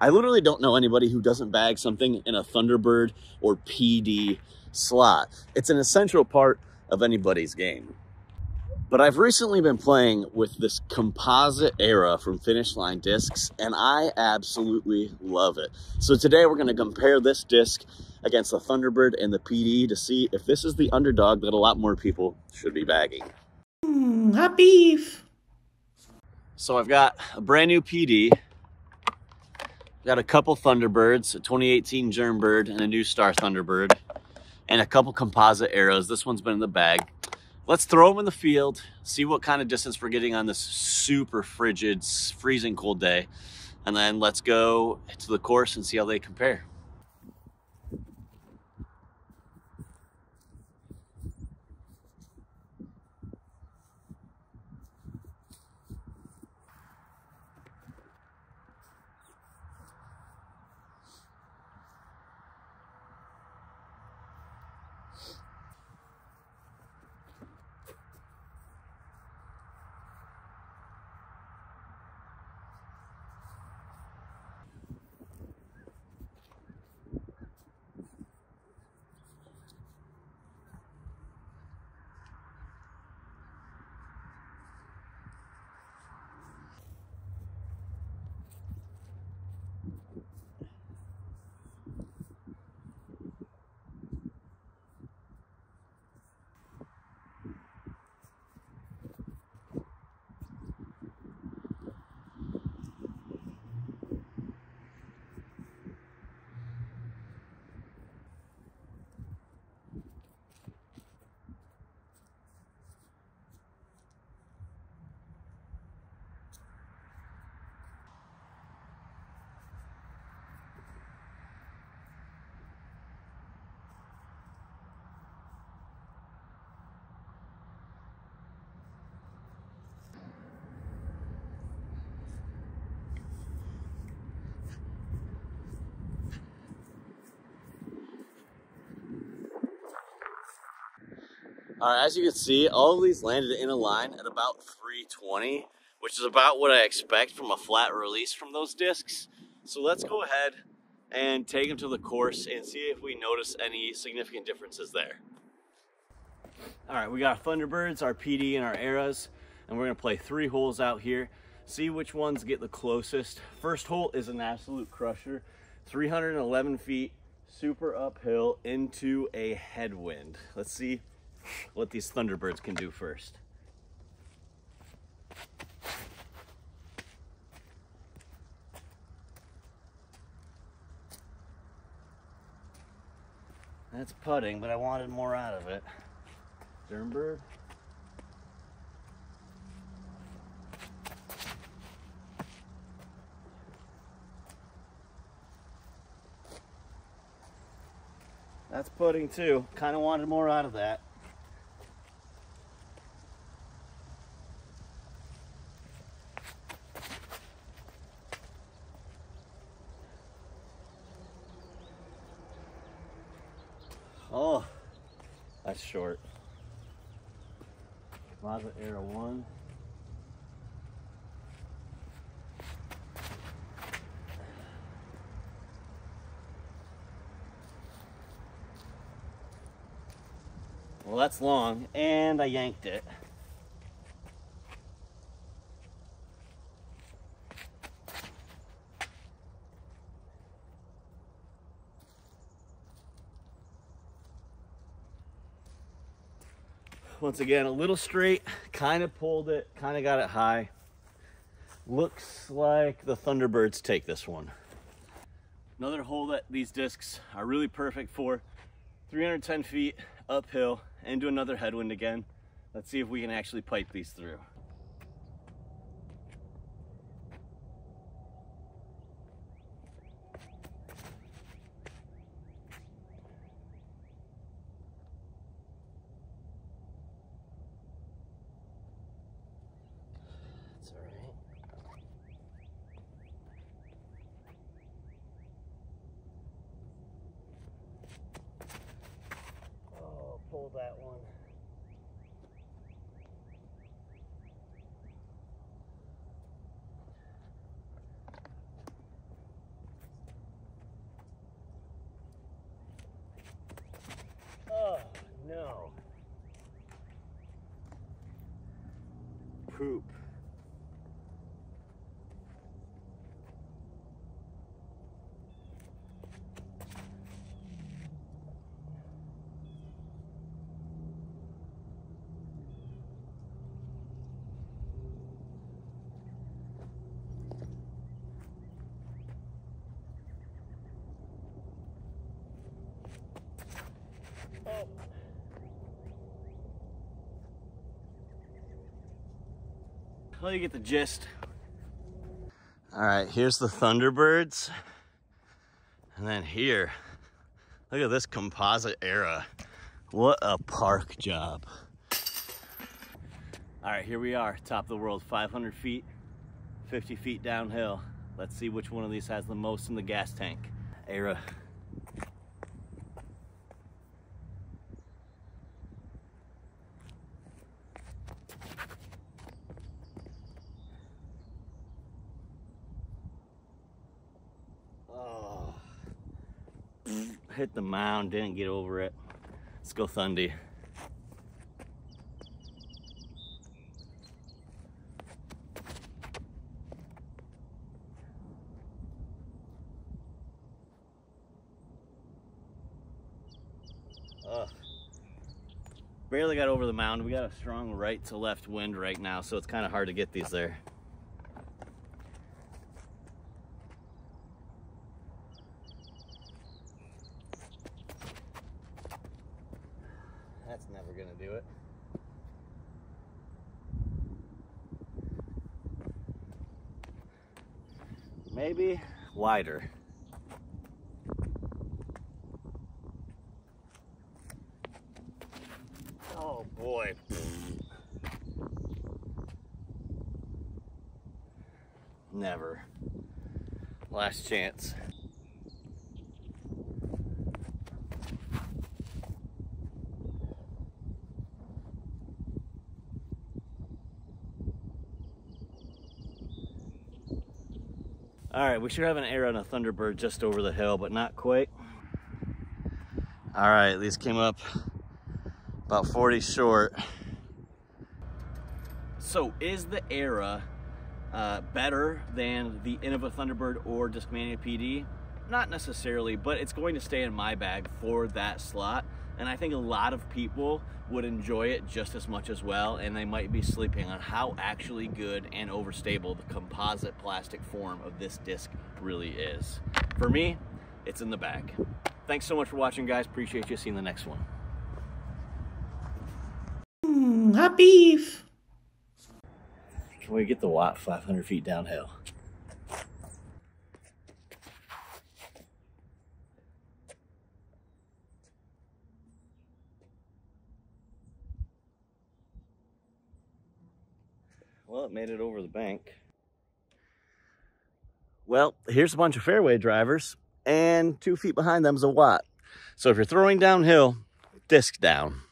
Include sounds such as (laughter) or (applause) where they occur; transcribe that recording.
I literally don't know anybody who doesn't bag something in a Thunderbird or PD slot. It's an essential part of anybody's game. But I've recently been playing with this composite era from Finish Line Discs, and I absolutely love it. So today we're gonna compare this disc against the Thunderbird and the PD to see if this is the underdog that a lot more people should be bagging. Mm, hot beef. So I've got a brand new PD, got a couple Thunderbirds, a 2018 Germbird and a new Star Thunderbird, and a couple composite Eras. This one's been in the bag. Let's throw them in the field, see what kind of distance we're getting on this super frigid, freezing cold day, and then let's go to the course and see how they compare. All right, as you can see, all of these landed in a line at about 320, which is about what I expect from a flat release from those discs. So let's go ahead and take them to the course and see if we notice any significant differences there. All right, we got Thunderbirds, our PD, and our Eras, and we're gonna play three holes out here, see which ones get the closest. First hole is an absolute crusher, 311 feet, super uphill into a headwind. Let's see (laughs) what these Thunderbirds can do first. That's putting, but I wanted more out of it. Germbird. That's putting too. Kind of wanted more out of that. Oh, that's short. Mazda Era 1. Well, that's long, and I yanked it. Once again, a little straight, kind of pulled it, kind of got it high. Looks like the Thunderbirds take this one. Another hole that these discs are really perfect for. 310 feet uphill into another headwind again. Let's see if we can actually pipe these through. pulled that one. Oh, no. Poop. Well, you get the gist. All right, here's the Thunderbirds. And then here, look at this composite era. What a park job. All right, here we are, top of the world, 500 feet, 50 feet downhill. Let's see which one of these has the most in the gas tank. Era. Oh. Hit the mound, didn't get over it. Let's go Thundy. Barely got over the mound. We got a strong right to left wind right now, so it's kind of hard to get these there. Never gonna do it. Maybe wider. Oh boy. Never. Last chance. All right, we should have an air on a Thunderbird just over the hill, but not quite. All right, these came up about 40 short. So is the Era uh, better than the Innova Thunderbird or Discmania PD? Not necessarily, but it's going to stay in my bag for that slot. And I think a lot of people would enjoy it just as much as well, and they might be sleeping on how actually good and overstable the composite plastic form of this disc really is. For me, it's in the bag. Thanks so much for watching, guys. Appreciate you. See you in the next one. Mm, hot beef. Can we get the watt 500 feet downhill? Well, it made it over the bank. Well, here's a bunch of fairway drivers, and two feet behind them is a watt. So if you're throwing downhill, disc down.